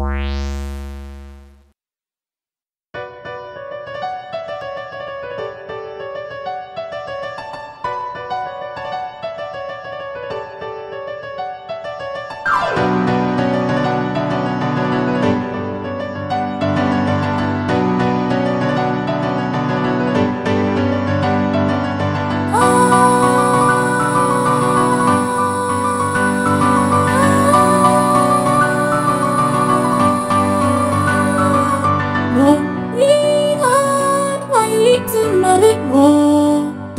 Wow.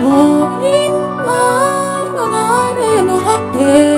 Oh, in my, my, my, my, my, my,